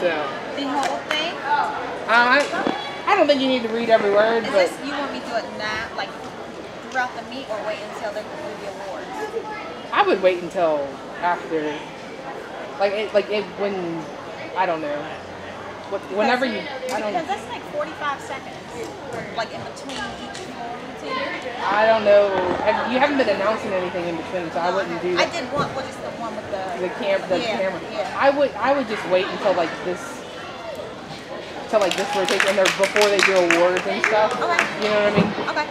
So, The whole thing? Uh, I, I don't think you need to read every word, Is but this, you want me to do it now, like throughout the meet, or wait until they do the awards? I would wait until after, like, it, like it when, I don't know, what, whenever you, I don't, Because that's like 45 seconds, like in between each. I don't know. Have- You haven't been announcing anything in between, so I wouldn't do I did one, what is the one with the... the cam the yeah, camera. Yeah. I would I would just wait until like this until like this rotation and they're before they do awards and stuff. Okay. You know what I mean? Okay.